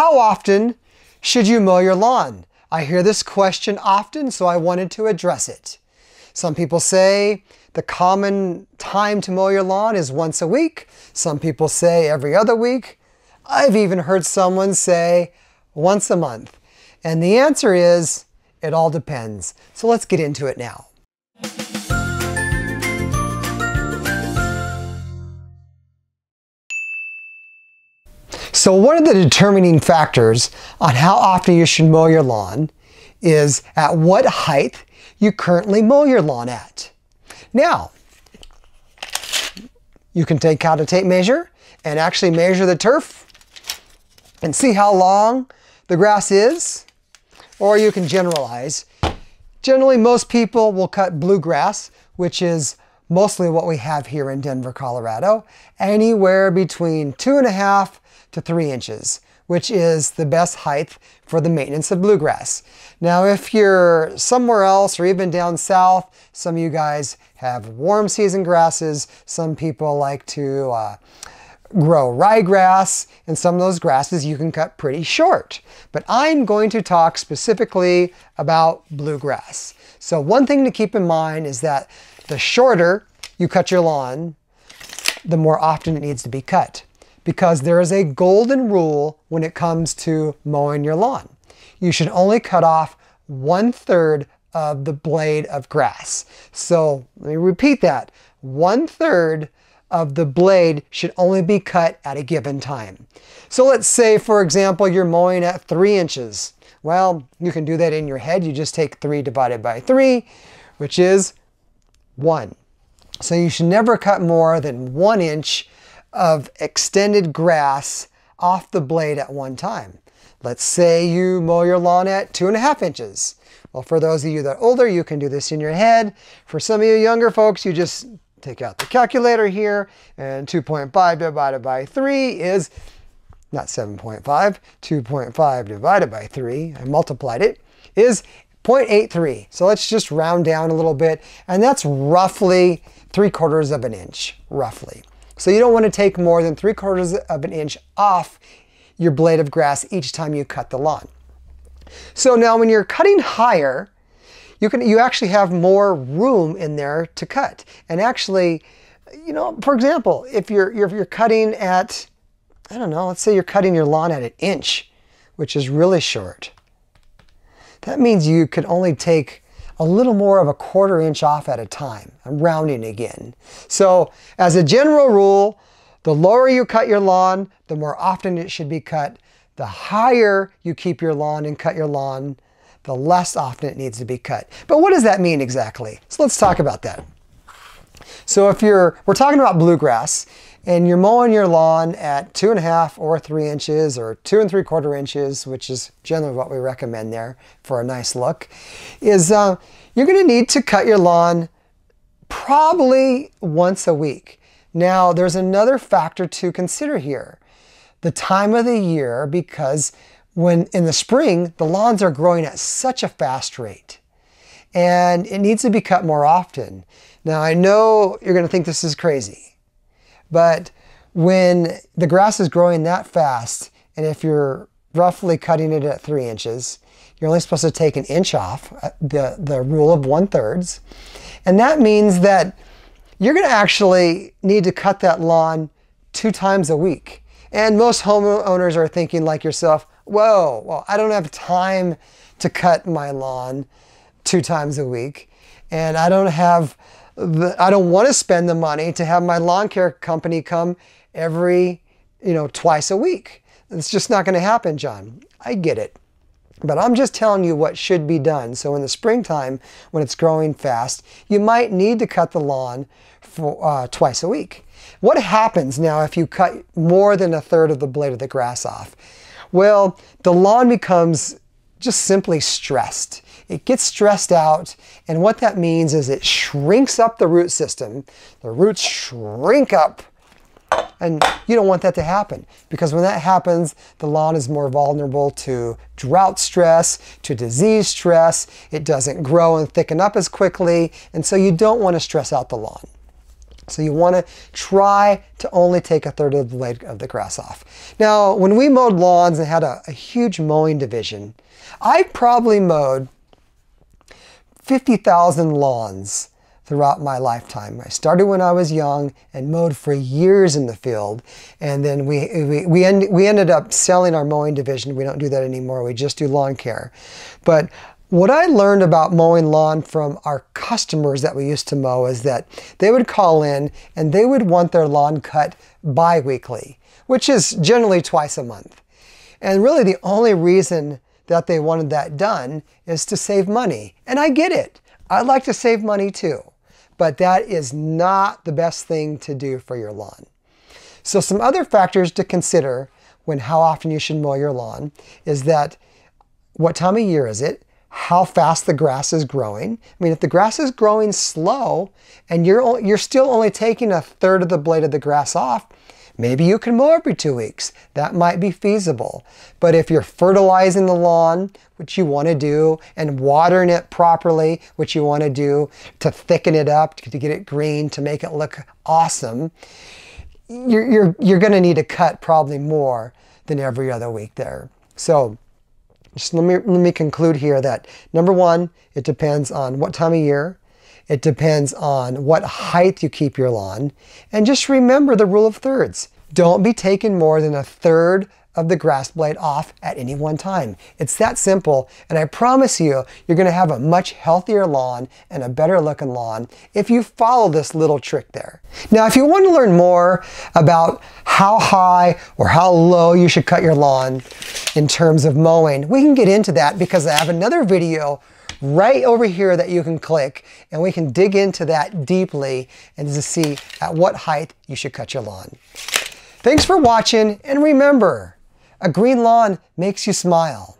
how often should you mow your lawn? I hear this question often, so I wanted to address it. Some people say the common time to mow your lawn is once a week. Some people say every other week. I've even heard someone say once a month. And the answer is, it all depends. So let's get into it now. So one of the determining factors on how often you should mow your lawn is at what height you currently mow your lawn at. Now, you can take out a tape measure and actually measure the turf and see how long the grass is, or you can generalize. Generally, most people will cut bluegrass, which is mostly what we have here in Denver, Colorado, anywhere between two and a half to 3 inches, which is the best height for the maintenance of bluegrass. Now if you're somewhere else or even down south, some of you guys have warm season grasses. Some people like to uh, grow ryegrass, and some of those grasses you can cut pretty short. But I'm going to talk specifically about bluegrass. So one thing to keep in mind is that the shorter you cut your lawn, the more often it needs to be cut because there is a golden rule when it comes to mowing your lawn. You should only cut off one third of the blade of grass. So let me repeat that. One third of the blade should only be cut at a given time. So let's say, for example, you're mowing at three inches. Well, you can do that in your head. You just take three divided by three, which is one. So you should never cut more than one inch of extended grass off the blade at one time. Let's say you mow your lawn at two and a half inches. Well, for those of you that are older, you can do this in your head. For some of you younger folks, you just take out the calculator here and 2.5 divided by 3 is not 7.5, 2.5 divided by 3, I multiplied it, is 0.83. So let's just round down a little bit, and that's roughly 3 quarters of an inch, roughly. So you don't want to take more than 3 quarters of an inch off your blade of grass each time you cut the lawn. So now when you're cutting higher, you can you actually have more room in there to cut. And actually, you know, for example, if you're you're, you're cutting at I don't know, let's say you're cutting your lawn at an inch, which is really short. That means you could only take a little more of a quarter inch off at a time. I'm rounding again. So as a general rule, the lower you cut your lawn, the more often it should be cut. The higher you keep your lawn and cut your lawn, the less often it needs to be cut. But what does that mean exactly? So let's talk about that. So if you're, we're talking about bluegrass, and you're mowing your lawn at two and a half or three inches or two and three quarter inches, which is generally what we recommend there for a nice look, is uh, you're going to need to cut your lawn probably once a week. Now, there's another factor to consider here. The time of the year, because when in the spring, the lawns are growing at such a fast rate and it needs to be cut more often. Now, I know you're going to think this is crazy, but when the grass is growing that fast, and if you're roughly cutting it at three inches, you're only supposed to take an inch off, uh, the, the rule of one thirds. And that means that you're gonna actually need to cut that lawn two times a week. And most homeowners are thinking like yourself, whoa, well, I don't have time to cut my lawn two times a week. And I don't have the, I don't want to spend the money to have my lawn care company come every, you know, twice a week. It's just not going to happen, John. I get it. But I'm just telling you what should be done. So in the springtime, when it's growing fast, you might need to cut the lawn for uh, twice a week. What happens now if you cut more than a third of the blade of the grass off? Well, the lawn becomes just simply stressed. It gets stressed out, and what that means is it shrinks up the root system. The roots shrink up, and you don't want that to happen because when that happens, the lawn is more vulnerable to drought stress, to disease stress. It doesn't grow and thicken up as quickly, and so you don't want to stress out the lawn. So you want to try to only take a third of the blade of the grass off. Now, when we mowed lawns and had a, a huge mowing division, I probably mowed 50,000 lawns throughout my lifetime. I started when I was young and mowed for years in the field. And then we, we, we, end, we ended up selling our mowing division. We don't do that anymore. We just do lawn care. But what I learned about mowing lawn from our customers that we used to mow is that they would call in and they would want their lawn cut bi-weekly, which is generally twice a month. And really the only reason that they wanted that done is to save money. And I get it. I'd like to save money too. But that is not the best thing to do for your lawn. So some other factors to consider when how often you should mow your lawn is that what time of year is it? How fast the grass is growing. I mean, if the grass is growing slow and you're, you're still only taking a third of the blade of the grass off, Maybe you can mow every two weeks. That might be feasible. But if you're fertilizing the lawn, which you want to do, and watering it properly, which you want to do to thicken it up, to get it green, to make it look awesome, you're, you're, you're going to need to cut probably more than every other week there. So just let me, let me conclude here that number one, it depends on what time of year, it depends on what height you keep your lawn. And just remember the rule of thirds. Don't be taking more than a third of the grass blade off at any one time. It's that simple, and I promise you, you're gonna have a much healthier lawn and a better looking lawn if you follow this little trick there. Now, if you want to learn more about how high or how low you should cut your lawn in terms of mowing, we can get into that because I have another video right over here that you can click and we can dig into that deeply and to see at what height you should cut your lawn. Thanks for watching and remember, a green lawn makes you smile.